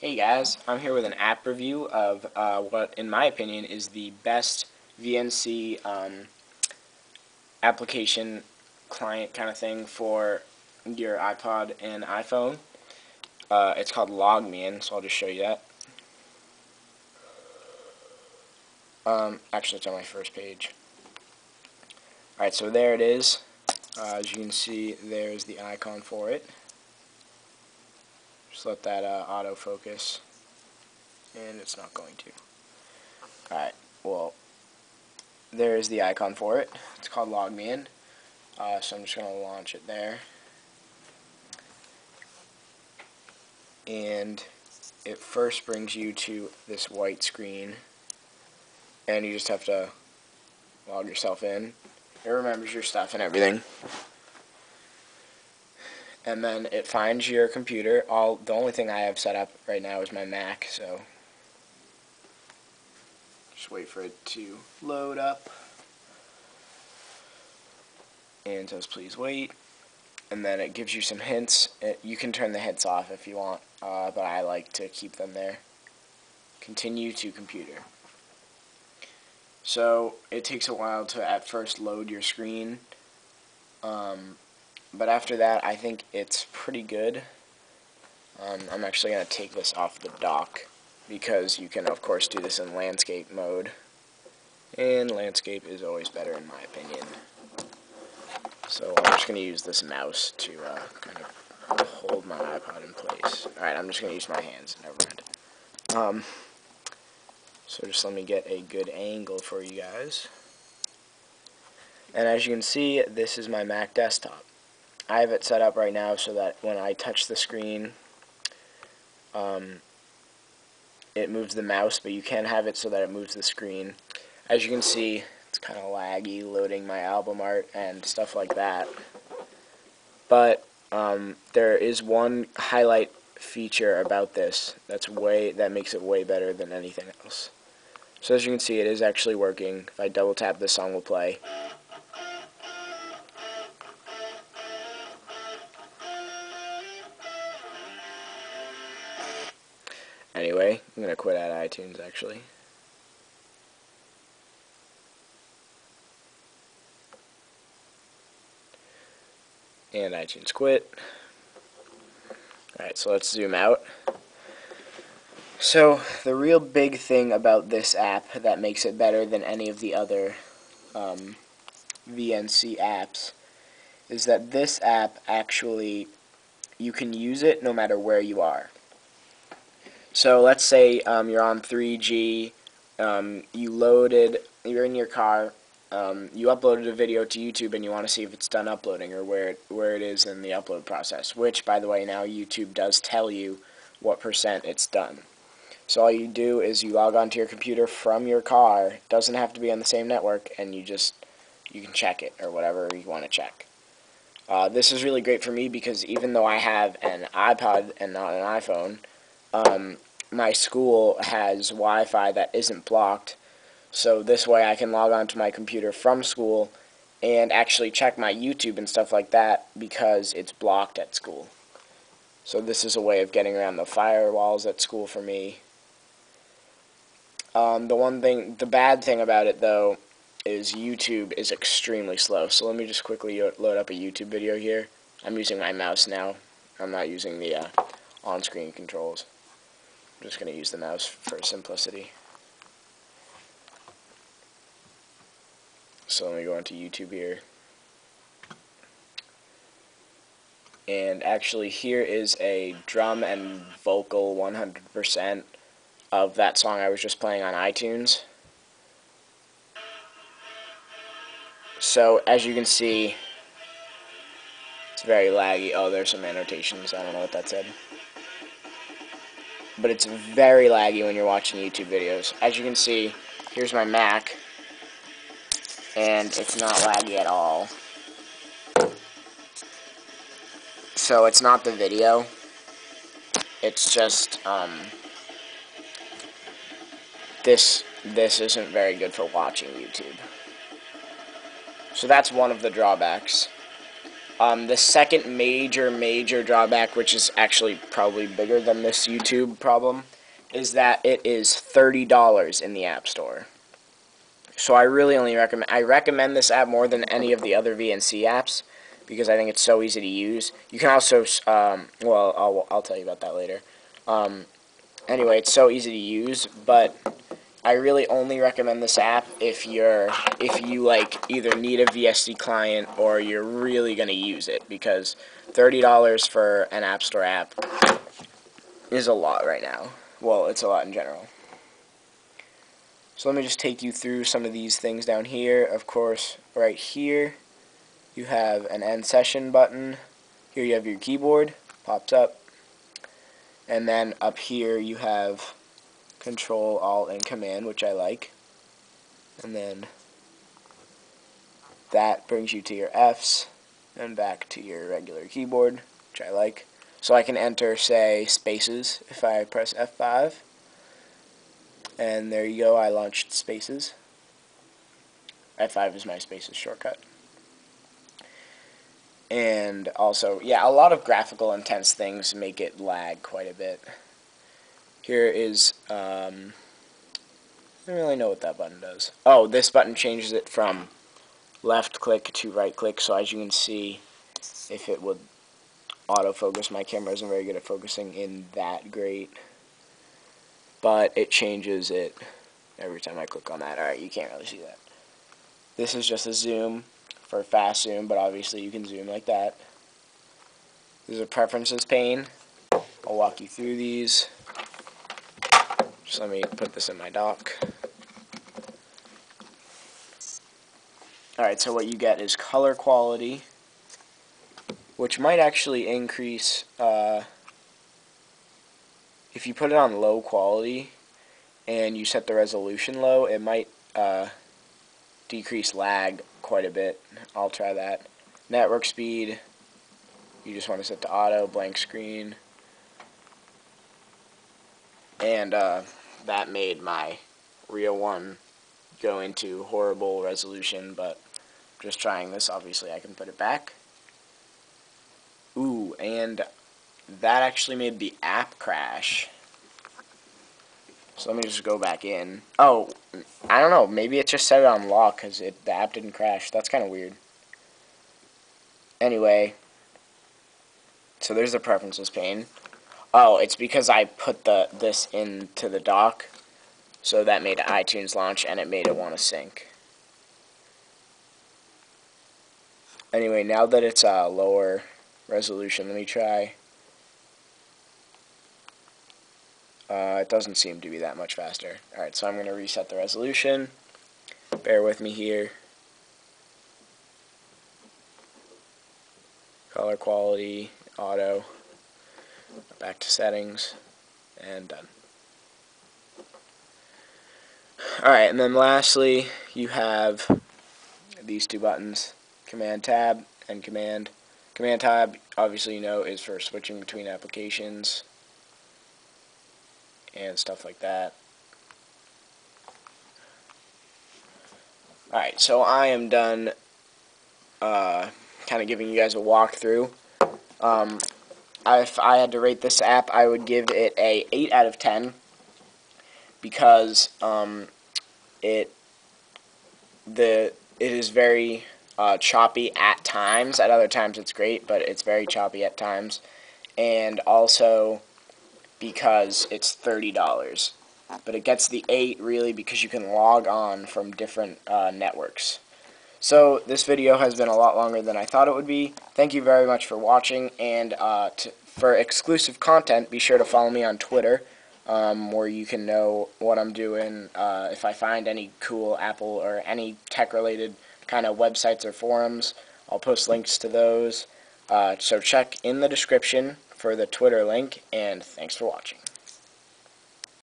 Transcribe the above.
Hey guys, I'm here with an app review of uh, what, in my opinion, is the best VNC um, application client kind of thing for your iPod and iPhone. Uh, it's called LogMeIn, so I'll just show you that. Um, actually, it's on my first page. Alright, so there it is. Uh, as you can see, there's the icon for it. Just let that uh, autofocus. And it's not going to. Alright, well, there's the icon for it. It's called log LogMeIn. Uh, so I'm just going to launch it there. And it first brings you to this white screen. And you just have to log yourself in. It remembers your stuff and everything and then it finds your computer. All the only thing I have set up right now is my Mac, so just wait for it to load up. And says please wait. And then it gives you some hints. It, you can turn the hints off if you want, uh, but I like to keep them there. Continue to computer. So it takes a while to at first load your screen. Um, but after that, I think it's pretty good. Um, I'm actually going to take this off the dock because you can, of course, do this in landscape mode. And landscape is always better in my opinion. So I'm just going to use this mouse to uh, kind of hold my iPod in place. Alright, I'm just going to use my hands. Never mind. Um, so just let me get a good angle for you guys. And as you can see, this is my Mac desktop. I have it set up right now so that when I touch the screen, um, it moves the mouse, but you can have it so that it moves the screen. As you can see, it's kind of laggy loading my album art and stuff like that. But um, there is one highlight feature about this that's way that makes it way better than anything else. So as you can see, it is actually working. If I double tap, this song will play. Anyway, I'm going to quit out iTunes actually. And iTunes quit. Alright, so let's zoom out. So, the real big thing about this app that makes it better than any of the other um, VNC apps is that this app actually, you can use it no matter where you are. So let's say um, you're on 3G, um, you loaded, you're in your car, um, you uploaded a video to YouTube and you want to see if it's done uploading or where it, where it is in the upload process, which, by the way, now YouTube does tell you what percent it's done. So all you do is you log onto your computer from your car, doesn't have to be on the same network, and you just, you can check it or whatever you want to check. Uh, this is really great for me because even though I have an iPod and not an iPhone, um, my school has Wi-Fi that isn't blocked. So this way I can log onto my computer from school and actually check my YouTube and stuff like that because it's blocked at school. So this is a way of getting around the firewalls at school for me. Um, the one thing, the bad thing about it though, is YouTube is extremely slow. So let me just quickly load up a YouTube video here. I'm using my mouse now. I'm not using the uh, on-screen controls. I'm just going to use the mouse for simplicity. So let me go into YouTube here. And actually here is a drum and vocal 100% of that song I was just playing on iTunes. So as you can see, it's very laggy. Oh, there's some annotations. I don't know what that said but it's very laggy when you're watching YouTube videos. As you can see, here's my Mac, and it's not laggy at all. So it's not the video, it's just, um, this, this isn't very good for watching YouTube. So that's one of the drawbacks. Um, the second major, major drawback, which is actually probably bigger than this YouTube problem, is that it is $30 in the App Store. So I really only recommend, I recommend this app more than any of the other VNC apps because I think it's so easy to use. You can also, um, well, I'll, I'll tell you about that later. Um, anyway, it's so easy to use, but I really only recommend this app if you're if you like either need a VNC client or you're really to use it because $30 for an App Store app is a lot right now. Well, it's a lot in general. So let me just take you through some of these things down here. Of course, right here you have an end session button. Here you have your keyboard, pops up. And then up here you have Control, Alt, and Command, which I like. And then that brings you to your Fs and back to your regular keyboard, which I like. So I can enter, say, spaces if I press F5. And there you go, I launched spaces. F5 is my spaces shortcut. And also, yeah, a lot of graphical intense things make it lag quite a bit. Here is, um, I don't really know what that button does. Oh, this button changes it from left click to right click, so as you can see, if it would autofocus, my camera isn't very good at focusing in that great, but it changes it every time I click on that. Alright, you can't really see that. This is just a zoom for fast zoom, but obviously you can zoom like that. There's a preferences pane. I'll walk you through these. Just let me put this in my dock. Alright, so what you get is color quality, which might actually increase, uh, if you put it on low quality and you set the resolution low, it might uh, decrease lag quite a bit. I'll try that. Network speed, you just want to set to auto, blank screen and uh, that made my real one go into horrible resolution, but just trying this, obviously I can put it back. Ooh, and that actually made the app crash. So let me just go back in. Oh, I don't know, maybe it just set it on lock because the app didn't crash. That's kind of weird. Anyway, so there's the preferences pane. Oh, it's because I put the this into the dock, so that made iTunes launch and it made it want to sync. Anyway, now that it's a uh, lower resolution, let me try. Uh, it doesn't seem to be that much faster. Alright, so I'm going to reset the resolution. Bear with me here. Color quality, auto back to settings, and done. Alright, and then lastly, you have these two buttons, Command Tab and Command. Command Tab, obviously you know, is for switching between applications and stuff like that. Alright, so I am done uh, kind of giving you guys a walkthrough. Um, if I had to rate this app, I would give it a 8 out of 10 because um, it the it is very uh, choppy at times. At other times, it's great, but it's very choppy at times, and also because it's thirty dollars. But it gets the eight really because you can log on from different uh, networks. So this video has been a lot longer than I thought it would be. Thank you very much for watching, and uh, for exclusive content, be sure to follow me on Twitter, um, where you can know what I'm doing, uh, if I find any cool Apple or any tech-related kind of websites or forums. I'll post links to those. Uh, so check in the description for the Twitter link, and thanks for watching.